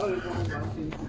Ah ouais, pardon, c'est une coupe.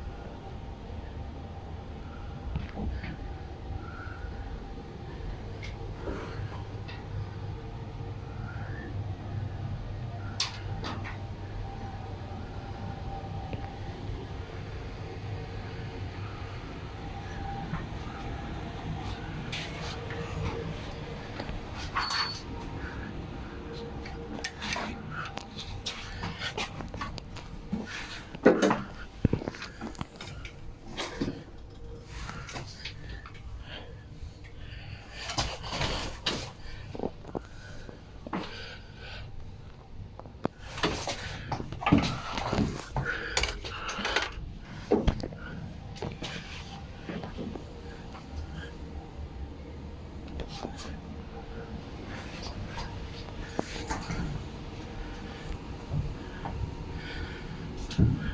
Thank you.